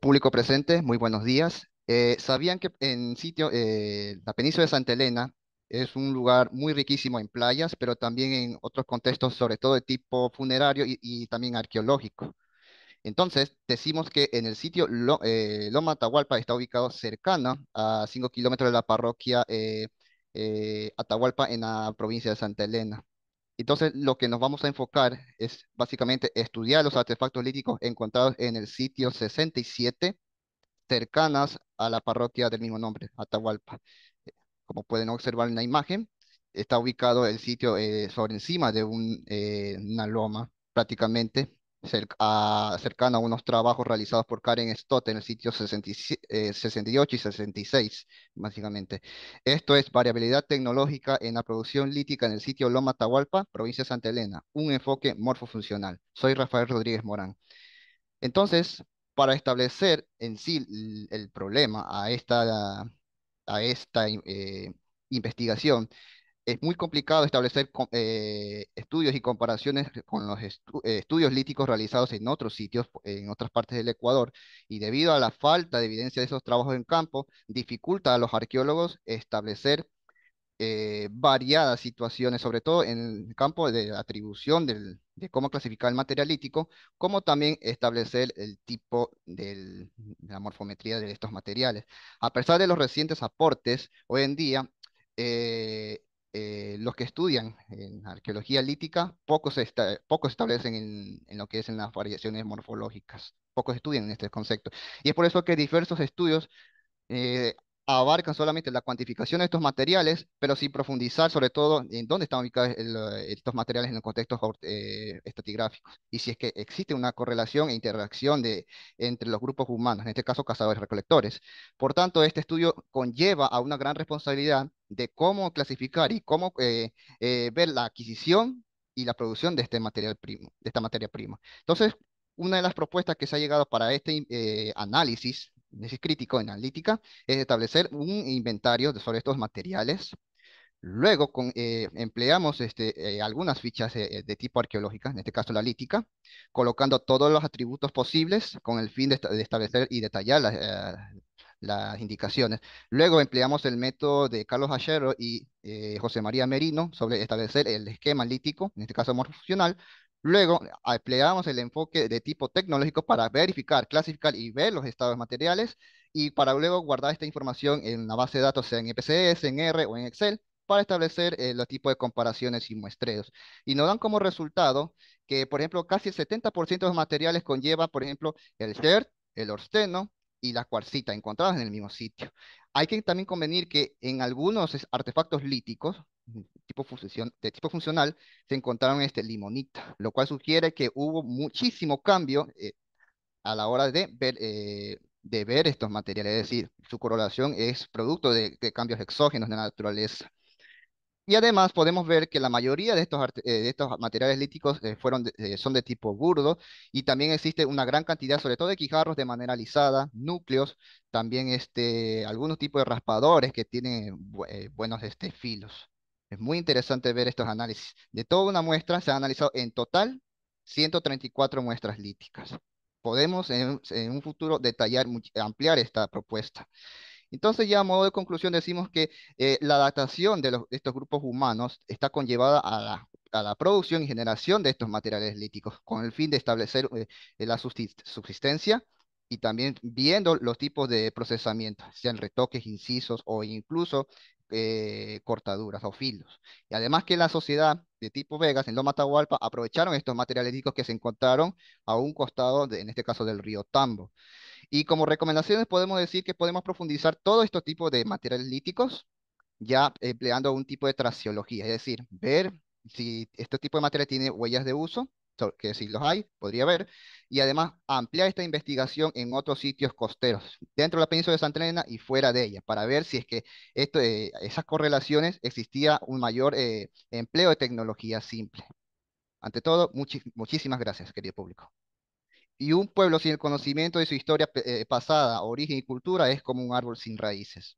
público presente, muy buenos días. Eh, ¿sabían que en sitio, eh, la península de Santa Elena es un lugar muy riquísimo en playas, pero también en otros contextos, sobre todo de tipo funerario y, también arqueológico? Entonces, decimos que en el sitio Lo- eh, Loma Atahualpa está ubicado cercana a 5 kilómetros de la parroquia Atahualpa en la provincia de Santa Elena. Entonces, lo que nos vamos a enfocar es básicamente estudiar los artefactos líticos encontrados en el sitio 67, cercanas a la parroquia del mismo nombre, Atahualpa. Eh, Como pueden observar en la imagen, está ubicado el sitio eh, sobre encima de un, eh, una loma, prácticamente cerca- a- cercano a unos trabajos realizados por Karen Stott en el sitio 67 eh, 68 y 66, básicamente. Esto es variabilidad tecnológica en la producción lítica en el sitio Loma Atahualpa, provincia de Santa Elena, un enfoque morfofuncional. Soy Rafael Rodríguez Morán. Entonces, para establecer en sí el, el problema a esta, a esta eh, investigación, es muy complicado establecer eh, estudios y comparaciones con los eh, estudios líticos realizados en otros sitios, en otras partes del Ecuador, y debido a la falta de evidencia de esos trabajos en campo, dificulta a los arqueólogos establecer eh, variadas situaciones, sobre todo en el campo de atribución del- de cómo clasificar el material lítico, como también establecer el tipo de la morfometría de estos materiales. A pesar de los recientes aportes, hoy en día, eh, los que estudian en arqueología lítica, pocos se esta- establecen en, en lo que es en las variaciones morfológicas, pocos estudian este concepto. Y es por eso que diversos estudios eh, abarcan solamente la cuantificación de estos materiales, pero sin profundizar sobre todo en dónde están ubicados eh, estos materiales en los contextos eh, y si es que existe una correlación e interacción de, entre los grupos humanos, en este caso cazadores-recolectores. Por tanto, este estudio conlleva a una gran responsabilidad de cómo clasificar y cómo eh, eh, ver la adquisición y la producción de este material primo, de esta materia prima. Entonces, una de las propuestas que se ha llegado para este análisis, análisis crítico en analítica, es establecer un inventario sobre estos materiales. Luego con, eh, empleamos este, eh, algunas fichas eh, de tipo arqueológica, en este caso la lítica, colocando todos los atributos posibles con el fin de, de establecer y detallar las, eh, las indicaciones. Luego empleamos el método de Carlos Hachero y eh, José María Merino sobre establecer el esquema lítico, en este caso morfofuncional, Luego empleamos el enfoque de tipo tecnológico para verificar, clasificar y ver los estados materiales y para luego guardar esta información en la base de datos, sea en EPCS, en R o en Excel, para establecer eh, los tipos de comparaciones y muestreos. Y nos dan como resultado que, por ejemplo, casi el 70% de los materiales conlleva, por ejemplo, el SERT, el orsteno y la cuarcita encontradas en el mismo sitio. Hay que también convenir que en algunos artefactos líticos, tipo de tipo funcional, se encontraron este limonita, lo cual sugiere que hubo muchísimo cambio eh, a la hora de ver, eh, de ver estos materiales, es decir, su correlación es producto de, de cambios exógenos de la naturaleza. Y además podemos ver que la mayoría de estos, eh, de estos materiales líticos eh, fueron de- eh, son de tipo burdo y también existe una gran cantidad, sobre todo de guijarros de manera alisada, núcleos, también este, algunos tipos de raspadores que tienen eh, buenos este, filos. Es muy interesante ver estos análisis. De toda una muestra se han analizado en total 134 muestras líticas. Podemos en, en un futuro detallar, ampliar esta propuesta. Entonces ya a modo de conclusión decimos que eh, la adaptación de, los- de estos grupos humanos está conllevada a la, a la producción y generación de estos materiales líticos con el fin de establecer eh, la subsist- subsistencia y también viendo los tipos de procesamiento, sean retoques, incisos o incluso eh, cortaduras o filos. Y además que la sociedad de tipo Vegas en Loma Atahualpa aprovecharon estos materiales líticos que se encontraron a un costado, de- en este caso del río Tambo. Y como recomendaciones podemos decir que podemos profundizar todo estos tipos de materiales líticos ya empleando un tipo de traciología, es decir, ver si este tipo de material tiene huellas de uso, so- que si los hay, podría haber, y además ampliar esta investigación en otros sitios costeros, dentro de la península de Santa Elena y fuera de ella, para ver si es que esto, eh, esas correlaciones existía un mayor eh, empleo de tecnología simple. Ante todo, muchísimas gracias, querido público. Y un pueblo sin el conocimiento de su historia eh, pasada, origen y cultura es como un árbol sin raíces.